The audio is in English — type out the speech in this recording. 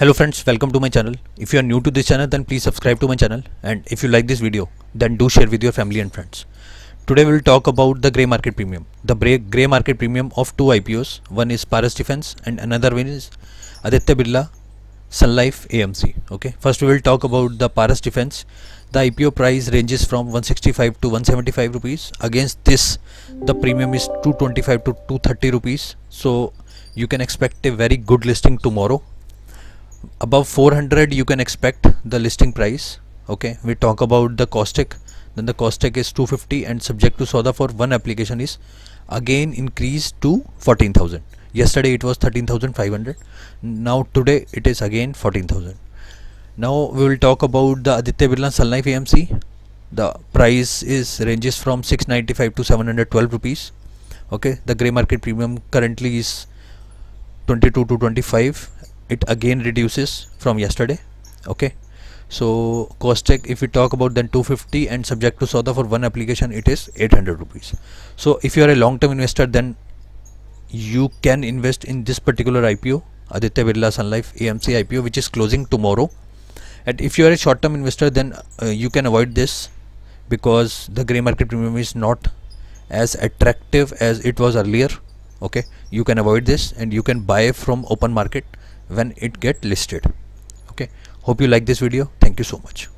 hello friends welcome to my channel. If you are new to this channel then please subscribe to my channel. And if you like this video then do share with your family and friends. Today we will talk about the gray market premium. The gray market premium of two ipos one is Paras defense and another one is aditya birla sun life amc okay? First we will talk about the Paras defense. The ipo price ranges from 165 to 175 rupees. Against this the premium is 225 to 230 rupees. So you can expect a very good listing tomorrow above 400 you can expect the listing price okay? We talk about the kostak then the kostak is 250 and subject to sauda for one application is again increased to 14000 yesterday it was 13500 now today it is again 14000 now we will talk about the Aditya Birla Sun Life AMC the price is ranges from 695 to 712 rupees okay? The gray market premium currently is 22 to 25 it again reduces from yesterday okay? So kostak if we talk about then 250 and subject to sauda for one application it is 800 rupees. So if you are a long-term investor then you can invest in this particular IPO Aditya Birla Sun Life AMC IPO which is closing tomorrow. And if you are a short-term investor then uh, you can avoid this because the gray market premium is not as attractive as it was earlier okay? You can avoid this and you can buy from open market when it get listed. Okay. Hope you like this video. Thank you so much